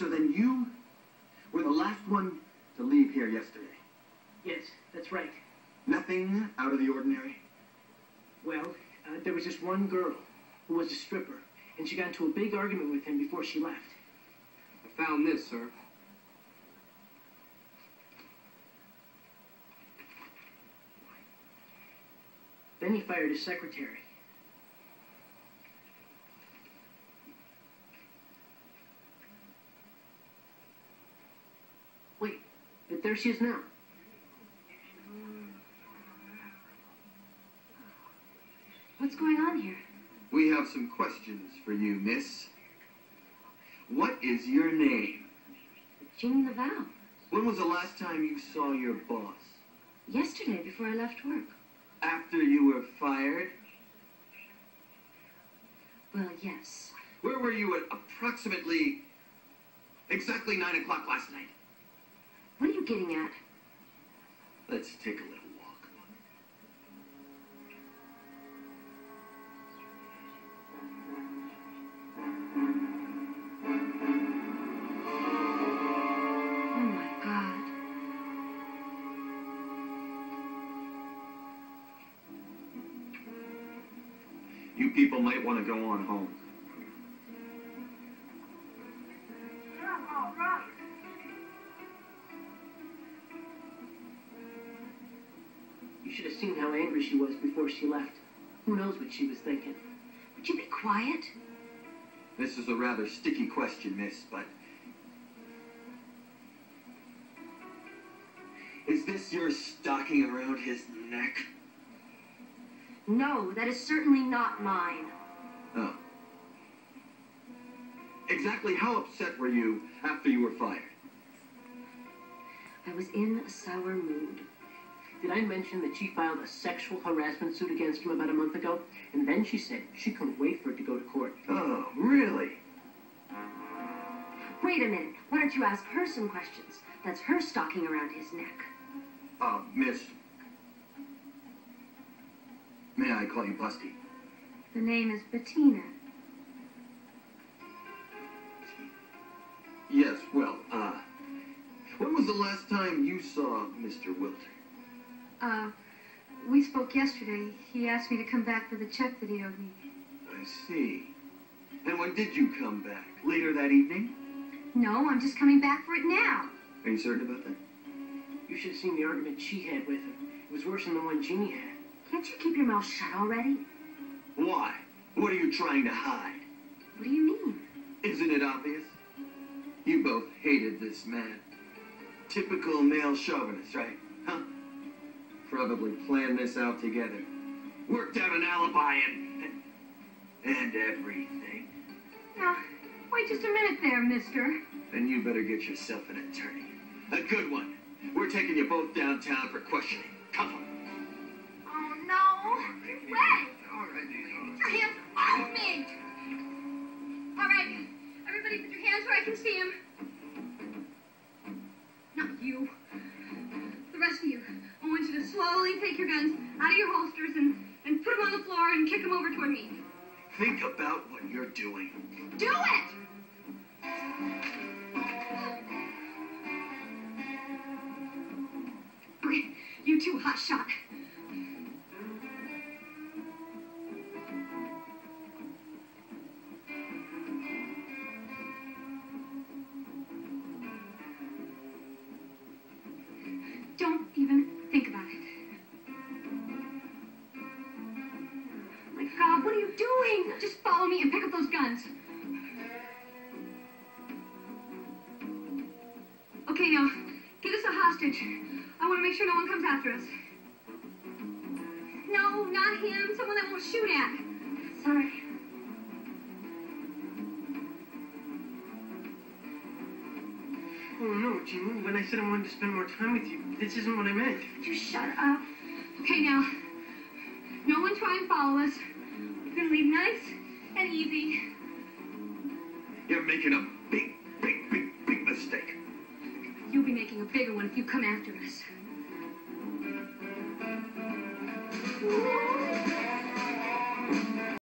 So then you were the last one to leave here yesterday. Yes, that's right. Nothing out of the ordinary? Well, uh, there was this one girl who was a stripper, and she got into a big argument with him before she left. I found this, sir. Then he fired his secretary. Wait, but there she is now. What's going on here? We have some questions for you, miss. What is your name? Jeannie Laval. When was the last time you saw your boss? Yesterday, before I left work. After you were fired? Well, yes. Where were you at approximately exactly 9 o'clock last night? What are you getting at? Let's take a little walk. Oh my God. You people might want to go on home. You should have seen how angry she was before she left. Who knows what she was thinking? Would you be quiet? This is a rather sticky question, miss, but. Is this your stocking around his neck? No, that is certainly not mine. Oh. Exactly how upset were you after you were fired? I was in a sour mood. Did I mention that she filed a sexual harassment suit against him about a month ago? And then she said she couldn't wait for it to go to court. Oh, really? Wait a minute. Why don't you ask her some questions? That's her stalking around his neck. Uh, miss. May I call you Busty? The name is Bettina. Yes, well, uh, when was the last time you saw Mr. Wilter? Uh, we spoke yesterday. He asked me to come back for the check that he owed me. I see. And when did you come back? Later that evening? No, I'm just coming back for it now. Are you certain about that? You should have seen the argument she had with him. It was worse than the one Jeannie had. Can't you keep your mouth shut already? Why? What are you trying to hide? What do you mean? Isn't it obvious? You both hated this man. Typical male chauvinist, right? Huh? Probably planned this out together. Worked out an alibi and, and, and everything. Now, wait just a minute there, mister. Then you better get yourself an attorney. A good one. We're taking you both downtown for questioning. Come on. Oh, no. Wait! Put your hands off me! All right, everybody put your hands where I can see them. Not you. Take your guns out of your holsters and, and put them on the floor and kick them over toward me. Think about what you're doing. Do it! Okay, you two, hot shot. God, what are you doing? Just follow me and pick up those guns. Okay, now, get us a hostage. I want to make sure no one comes after us. No, not him. Someone that won't shoot at. Sorry. Oh no, Jeannie. When I said I wanted to spend more time with you, this isn't what I meant. Would you shut up? Okay, now, no one try and follow us. Leave nice and easy. You're making a big, big, big, big mistake. You'll be making a bigger one if you come after us.